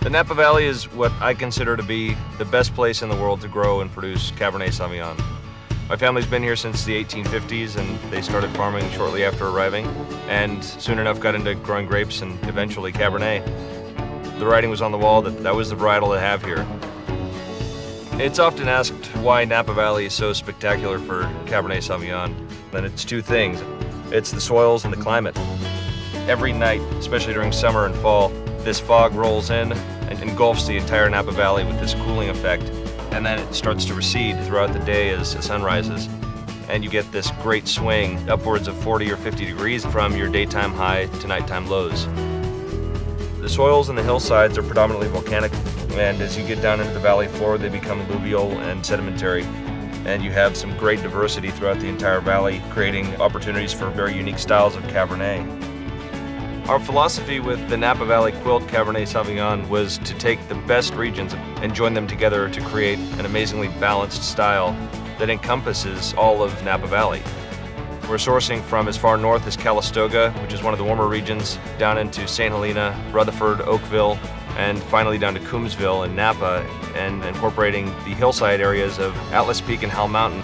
The Napa Valley is what I consider to be the best place in the world to grow and produce Cabernet Sauvignon. My family's been here since the 1850s and they started farming shortly after arriving and soon enough got into growing grapes and eventually Cabernet. The writing was on the wall that that was the varietal to have here. It's often asked why Napa Valley is so spectacular for Cabernet Sauvignon, and it's two things. It's the soils and the climate. Every night, especially during summer and fall, this fog rolls in and engulfs the entire Napa Valley with this cooling effect, and then it starts to recede throughout the day as the sun rises. And you get this great swing upwards of 40 or 50 degrees from your daytime high to nighttime lows. The soils in the hillsides are predominantly volcanic, and as you get down into the valley floor, they become alluvial and sedimentary. And you have some great diversity throughout the entire valley, creating opportunities for very unique styles of Cabernet. Our philosophy with the Napa Valley Quilt Cabernet Sauvignon was to take the best regions and join them together to create an amazingly balanced style that encompasses all of Napa Valley. We're sourcing from as far north as Calistoga, which is one of the warmer regions, down into St. Helena, Rutherford, Oakville, and finally down to Coombsville and Napa, and incorporating the hillside areas of Atlas Peak and Howell Mountain.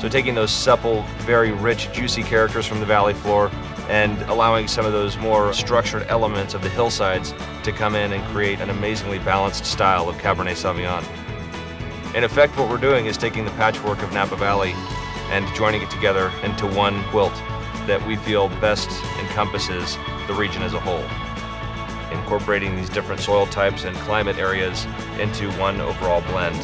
So taking those supple, very rich, juicy characters from the valley floor and allowing some of those more structured elements of the hillsides to come in and create an amazingly balanced style of Cabernet Sauvignon. In effect, what we're doing is taking the patchwork of Napa Valley and joining it together into one quilt that we feel best encompasses the region as a whole. Incorporating these different soil types and climate areas into one overall blend.